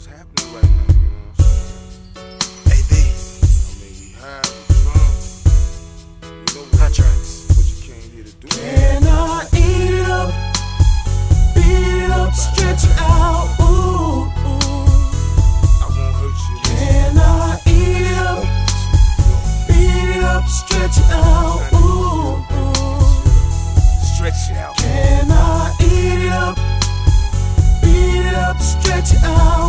what's happening right now, you know what I'm saying? Hey, B. I mean, we high, we drunk. You know what, Hot tracks. what you came here to do. Can I eat it up? Beat it up, stretch it out. Ooh, ooh. I won't hurt you. Can I eat it up? Beat it up, stretch it out. Ooh, ooh. Stretch it out. Can I eat it up? Beat it up, stretch it out.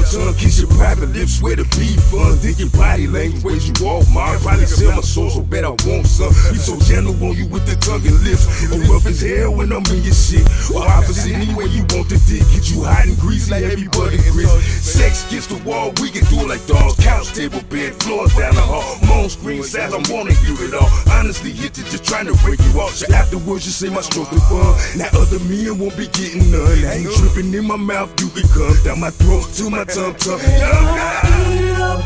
Your tongue. Kiss your private lips, swear to be fun. Dig your body language, you walk, ma. Probably sell my soul, so bet I want some. You so gentle on you with the tongue and lips. Or rough as hell when I'm in your shit. Or opposite any you want the dick. Get you hot and greasy like everybody grits. Sex gets the wall, we can do it like dogs. Couch, table, bed, floors down the hall. Moan screams as I wanna you it all. Honestly, hit it just trying to break you off. So afterwards, you say my stroke is fun. Now other men won't be getting none. I ain't tripping in my mouth, you can come down my throat to my tongue, tongue. Can I eat it up?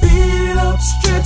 Beat up, stretch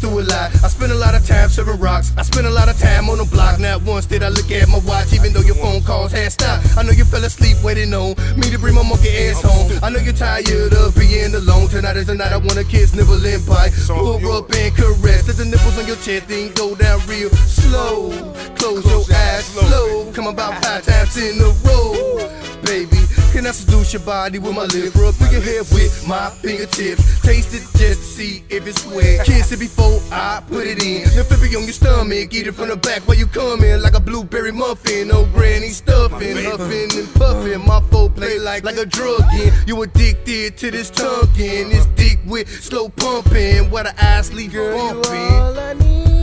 through a lot. I spent a lot of time serving rocks. I spent a lot of time on the block. Not once did I look at my watch, even though your phone calls had stopped. I know you fell asleep waiting on me to bring my monkey ass home. I know you're tired of being alone. Tonight is the night I wanna kiss, nibble, and bite. Pull up and caress. Let the nipples on your chest then go down real slow. Close, your eyes slow. Come about five times in a row, baby. Can I seduce your body with my lip? Rub through your hair with my fingertips. Taste it just to see if it's wet. Kiss it before I put it in. Then flip it on your stomach. Eat it from the back while you come in like a blueberry muffin. Oh, granny stuffing, huffing and puffing. My play like like a drug. in. You addicted to this tonguing. This dick with slow pumping. What the eyes leave you bumping.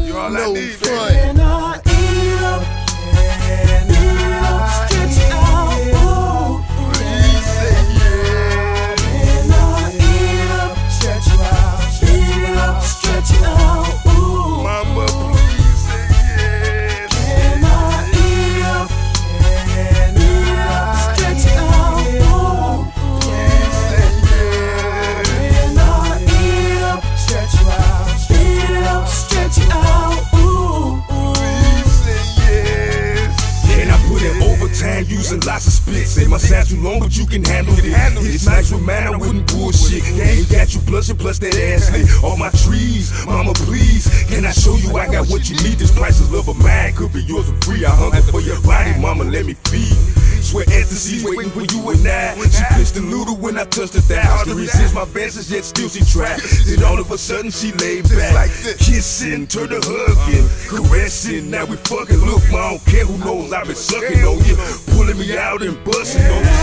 You all I No need, front. baby. Can I eat up? Beat it sound too long, but you can handle it. It's nice with man, I wouldn't bullshit. Ain't got you blushing, plus that ass lit. All my trees, mama, please. Can I show you I got what you need? This price is love of mine, could be yours for free. I hunger for your body, mama, let me feed. Swear ecstasy waiting for you and I. She pitched the noodle when I touched the thigh. Hard to resist my advances, yet still she tried. Then all of a sudden she laid back, kissing, turn to hugging, caressing. Now we fucking look, I don't care who knows I've been sucking on you, out and busting on